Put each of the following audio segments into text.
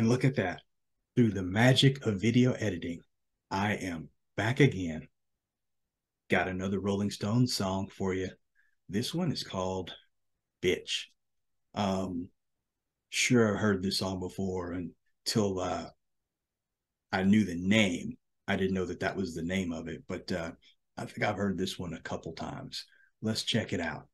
And look at that. Through the magic of video editing, I am back again. Got another Rolling Stones song for you. This one is called Bitch. Um, sure, I've heard this song before until uh, I knew the name. I didn't know that that was the name of it, but uh, I think I've heard this one a couple times. Let's check it out.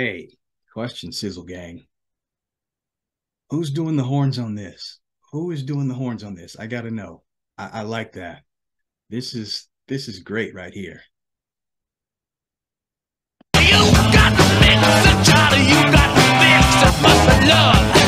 Hey, question, Sizzle Gang. Who's doing the horns on this? Who is doing the horns on this? I gotta know. I, I like that. This is this is great right here. You got the mix, Charlie. You got the mix. It must be love.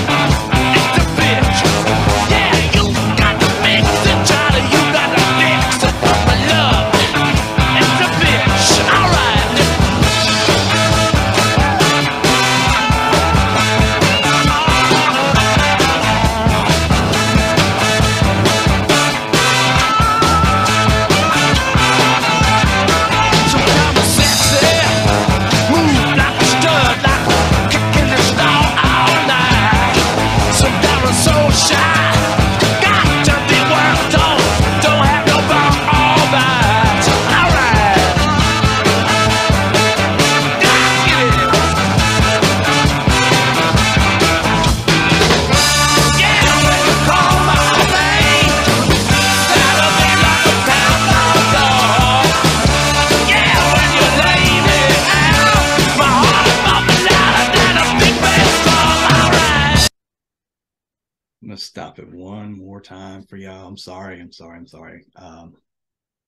Stop it one more time for y'all. I'm sorry. I'm sorry. I'm sorry. Um,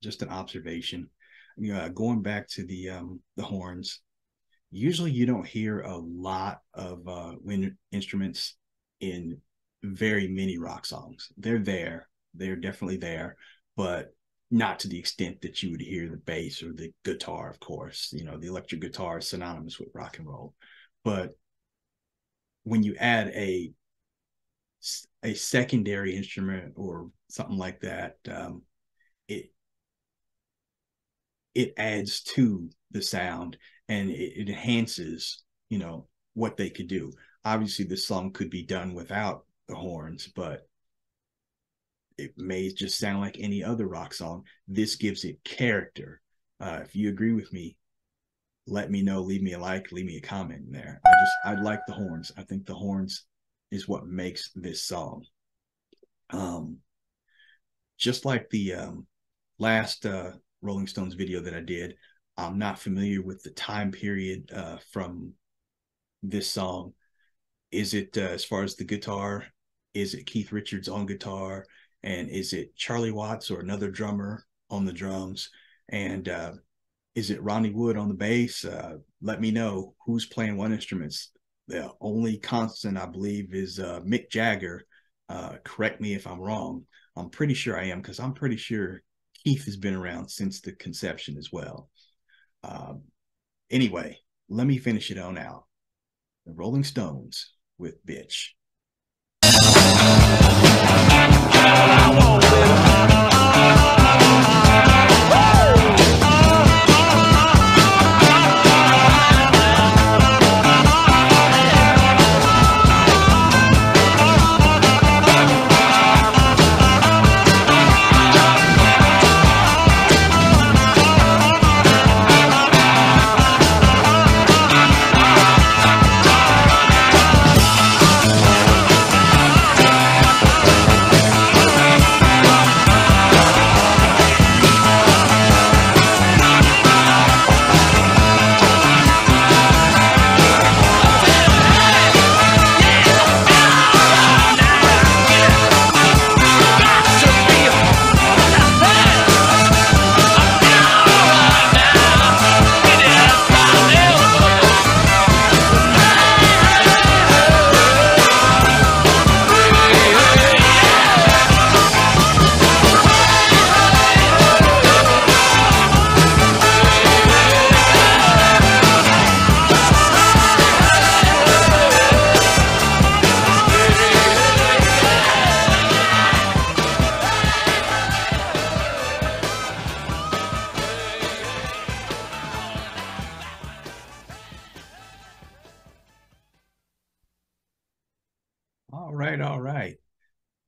just an observation. You know, going back to the um, the horns. Usually, you don't hear a lot of uh, wind instruments in very many rock songs. They're there. They're definitely there, but not to the extent that you would hear the bass or the guitar. Of course, you know the electric guitar is synonymous with rock and roll, but when you add a a secondary instrument or something like that, um, it it adds to the sound and it, enhances, you know, what they could do. Obviously, the song could be done without the horns, but it may just sound like any other rock song. This gives it character. Uh, if you agree with me, let me know. Leave me a like. Leave me a comment there. I just I like the horns. I think the horns is what makes this song. Um, just like the um, last uh, Rolling Stones video that I did, I'm not familiar with the time period uh, from this song. Is it uh, as far as the guitar? Is it Keith Richards on guitar? And is it Charlie Watts or another drummer on the drums? And uh, is it Ronnie Wood on the bass? Uh, let me know who's playing what instruments the only constant I believe is uh, Mick Jagger. Uh, correct me if I'm wrong. I'm pretty sure I am because I'm pretty sure Keith has been around since the conception as well. Um, anyway, let me finish it on out. The Rolling Stones with Bitch.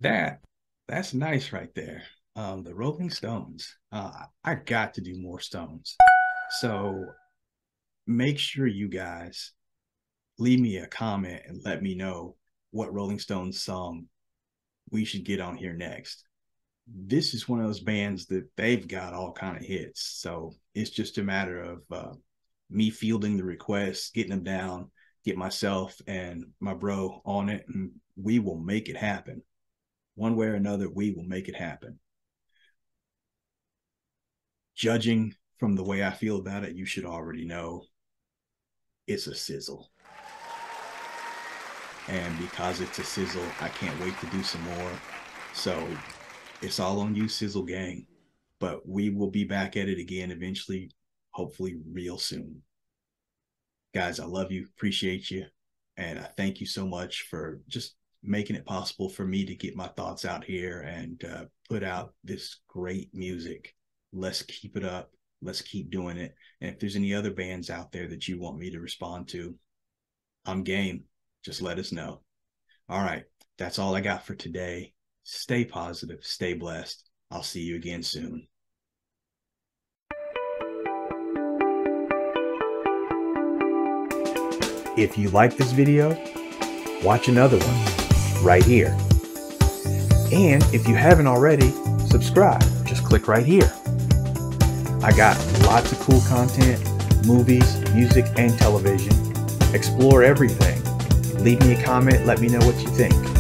That that's nice right there. Um, the Rolling Stones. Uh, I got to do more Stones. So make sure you guys leave me a comment and let me know what Rolling Stones song we should get on here next. This is one of those bands that they've got all kind of hits. So it's just a matter of uh, me fielding the requests, getting them down, get myself and my bro on it, and we will make it happen. One way or another, we will make it happen. Judging from the way I feel about it, you should already know it's a sizzle. And because it's a sizzle, I can't wait to do some more. So it's all on you, Sizzle Gang. But we will be back at it again eventually, hopefully, real soon. Guys, I love you, appreciate you. And I thank you so much for just making it possible for me to get my thoughts out here and uh, put out this great music. Let's keep it up. Let's keep doing it. And if there's any other bands out there that you want me to respond to, I'm game. Just let us know. All right. That's all I got for today. Stay positive, stay blessed. I'll see you again soon. If you like this video, watch another one right here. And if you haven't already, subscribe. Just click right here. I got lots of cool content, movies, music, and television. Explore everything. Leave me a comment, let me know what you think.